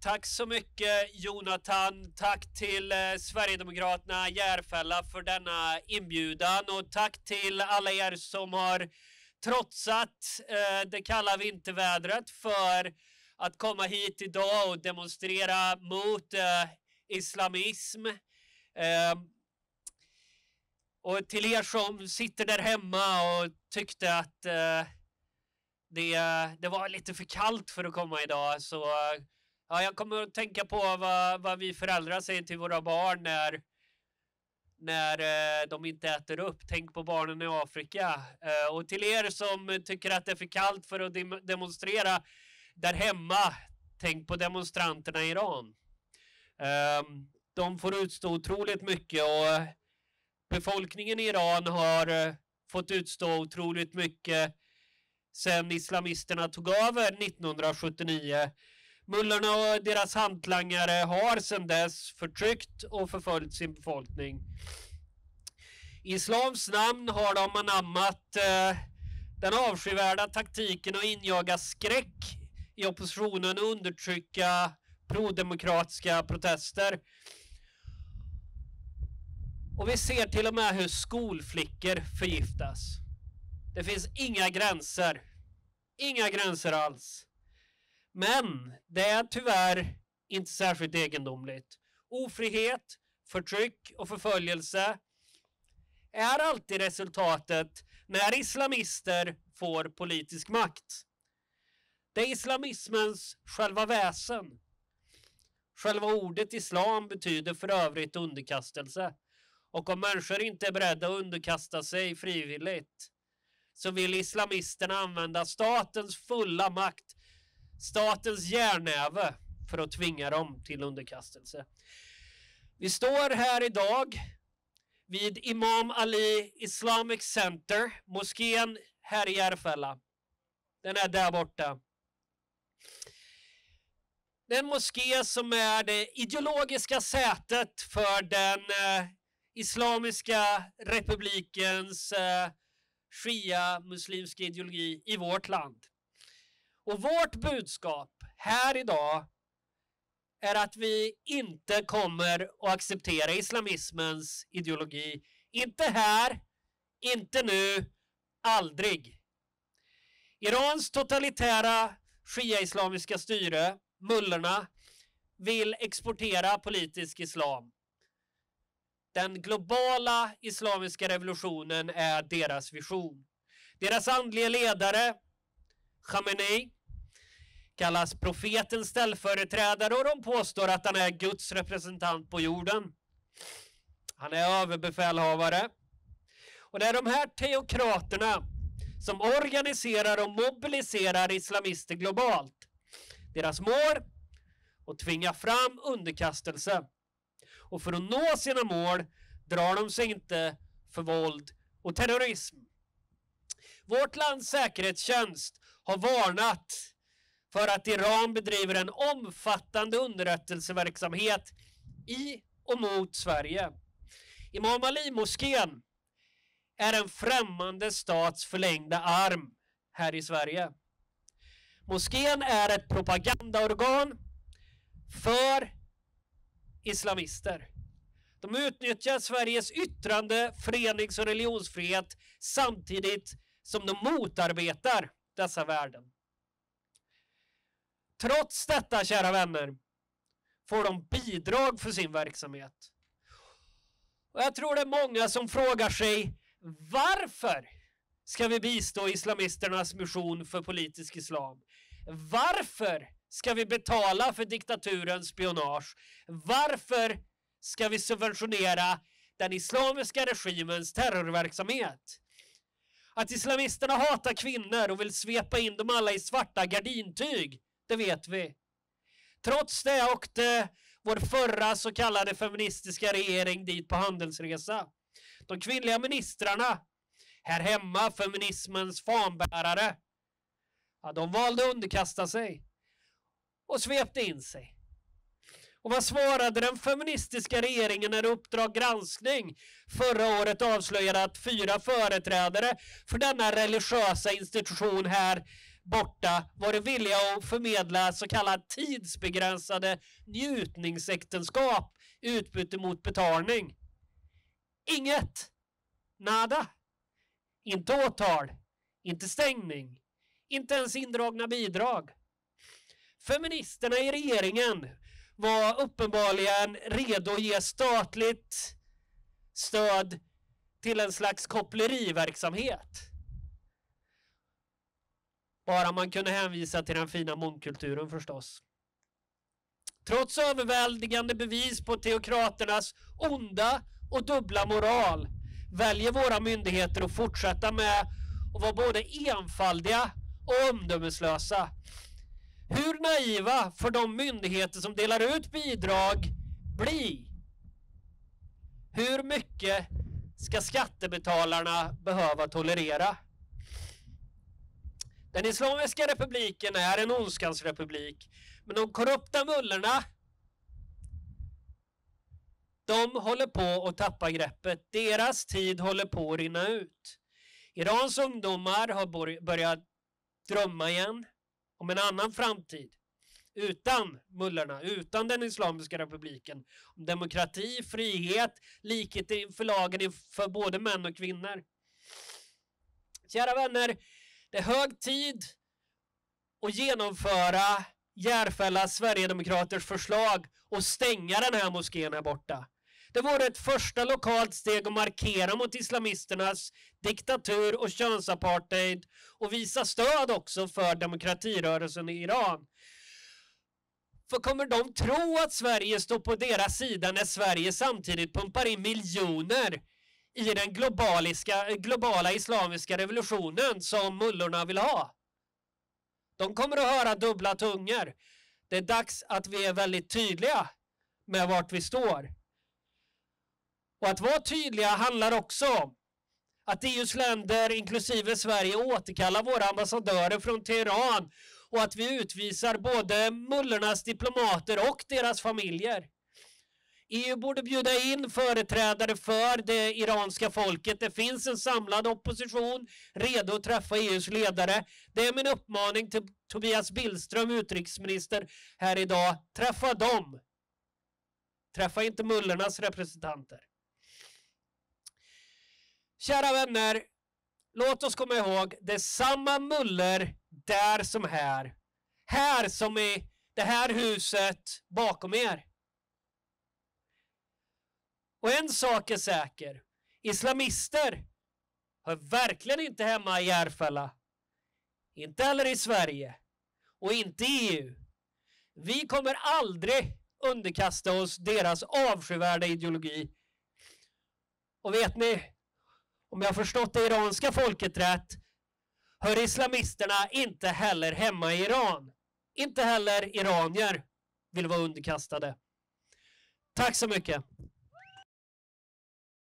Tack så mycket Jonathan. Tack till eh, Sverigedemokraterna Järfälla för denna inbjudan och tack till alla er som har trotsat eh, det kalla vintervädret för att komma hit idag och demonstrera mot eh, islamism. Eh, och till er som sitter där hemma och tyckte att eh, det, det var lite för kallt för att komma idag så eh, ja, jag kommer att tänka på vad, vad vi föräldrar säger till våra barn när när eh, de inte äter upp. Tänk på barnen i Afrika. Eh, och till er som tycker att det är för kallt för att dem demonstrera där hemma, tänk på demonstranterna i Iran. Eh, de får utstå otroligt mycket och befolkningen i Iran har eh, fått utstå otroligt mycket sen islamisterna tog över 1979. Mullorna och deras hantlangare har sedan dess förtryckt och förföljt sin befolkning. I islams namn har de anammat eh, den avskyvärda taktiken att injaga skräck i oppositionen och undertrycka prodemokratiska protester. Och vi ser till och med hur skolflickor förgiftas. Det finns inga gränser. Inga gränser alls. Men det är tyvärr inte särskilt egendomligt. Ofrihet, förtryck och förföljelse är alltid resultatet när islamister får politisk makt. Det är islamismens själva väsen. Själva ordet islam betyder för övrigt underkastelse. Och om människor inte är beredda att underkasta sig frivilligt så vill islamisterna använda statens fulla makt, statens järnäve för att tvinga dem till underkastelse. Vi står här idag vid Imam Ali Islamic Center, moskén här i Järfälla. Den är där borta. Den moské som är det ideologiska sätet för den eh, Islamiska republikens eh, shia-muslimska ideologi i vårt land. Och vårt budskap här idag är att vi inte kommer att acceptera islamismens ideologi. Inte här, inte nu, aldrig. Irans totalitära shia-islamiska styre, mullorna, vill exportera politisk islam. Den globala islamiska revolutionen är deras vision. Deras andliga ledare, Khamenei, kallas profetens ställföreträdare och de påstår att han är Guds representant på jorden. Han är överbefälhavare. Och det är de här teokraterna som organiserar och mobiliserar islamister globalt. Deras mål att tvinga fram underkastelse. Och för att nå sina mål drar de sig inte för våld och terrorism. Vårt lands säkerhetstjänst har varnat för att Iran bedriver en omfattande underrättelseverksamhet i och mot Sverige. Imam Ali-moskén är en främmande stats förlängda arm här i Sverige. Moskén är ett propagandaorgan för islamister. De utnyttjar Sveriges yttrande, förenings och religionsfrihet samtidigt som de motarbetar dessa värden. Trots detta, kära vänner, får de bidrag för sin verksamhet. Och jag tror det är många som frågar sig varför ska vi bistå islamisternas mission för politisk islam? Varför ska vi betala för diktaturens spionage? Varför ska vi subventionera den islamiska regimens terrorverksamhet? Att islamisterna hatar kvinnor och vill svepa in dem alla i svarta gardintyg, det vet vi. Trots det åkte vår förra så kallade feministiska regering dit på handelsresa. De kvinnliga ministrarna, här hemma feminismens fanbärare, ja, de valde att underkasta sig och svepte in sig. Och vad svarade den feministiska regeringen när Uppdrag granskning förra året avslöjade att fyra företrädare för denna religiösa institution här borta varit villiga att förmedla så kallade tidsbegränsade njutningsäktenskap i utbyte mot betalning. Inget. Nada. Inte åtal. Inte stängning. Inte ens indragna bidrag. Feministerna i regeringen var uppenbarligen redo att ge statligt stöd till en slags koppleriverksamhet. Bara man kunde hänvisa till den fina mångkulturen förstås. Trots överväldigande bevis på teokraternas onda och dubbla moral väljer våra myndigheter att fortsätta med att vara både enfaldiga och omdömeslösa. Hur naiva får de myndigheter som delar ut bidrag bli? Hur mycket ska skattebetalarna behöva tolerera? Den Islamiska republiken är en ondskans republik. Men de korrupta mullorna de håller på att tappa greppet. Deras tid håller på att rinna ut. Irans ungdomar har börjat drömma igen om en annan framtid. Utan mullorna, utan den Islamiska republiken. Om demokrati, frihet, likhet inför lagen för både män och kvinnor. Kära vänner, det är hög tid att genomföra Järfälla Sverigedemokraters förslag och stänga den här moskén här borta. Det vore ett första lokalt steg att markera mot islamisternas diktatur och könsapartheid och visa stöd också för demokratirörelsen i Iran. För kommer de tro att Sverige står på deras sida när Sverige samtidigt pumpar in miljoner i den globala islamiska revolutionen som mullorna vill ha? De kommer att höra dubbla tungor. Det är dags att vi är väldigt tydliga med vart vi står. Och att vara tydliga handlar också om att EUs länder, inklusive Sverige, återkallar våra ambassadörer från Teheran och att vi utvisar både mullornas diplomater och deras familjer. EU borde bjuda in företrädare för det iranska folket. Det finns en samlad opposition redo att träffa EUs ledare. Det är min uppmaning till Tobias Billström, utrikesminister, här idag. Träffa dem. Träffa inte mullornas representanter. Kära vänner, låt oss komma ihåg, det är samma muller där som här. Här som i det här huset bakom er. Och en sak är säker. Islamister hör verkligen inte hemma i Järfälla. Inte heller i Sverige. Och inte i EU. Vi kommer aldrig underkasta oss deras avskyvärda ideologi. Och vet ni, om jag förstått det iranska folket rätt, hör islamisterna inte heller hemma i Iran. Inte heller iranier vill vara underkastade. Tack så mycket.